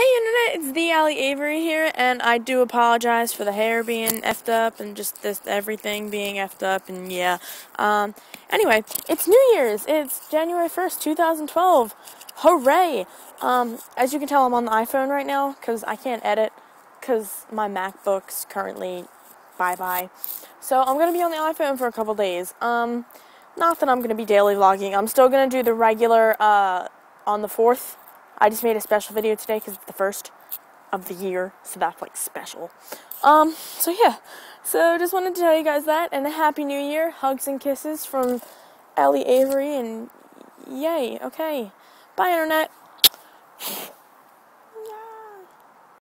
Hey internet, it's the Ally Avery here, and I do apologize for the hair being effed up and just this everything being effed up, and yeah. Um, anyway, it's New Year's. It's January first, two thousand twelve. Hooray! Um, as you can tell, I'm on the iPhone right now because I can't edit because my MacBook's currently bye bye. So I'm gonna be on the iPhone for a couple days. Um, not that I'm gonna be daily vlogging. I'm still gonna do the regular uh on the fourth I just made a special video today because it's the first of the year, so that's like special. Um, so yeah, so just wanted to tell you guys that, and a happy new year. Hugs and kisses from Ally Avery, and yay, okay. Bye, internet.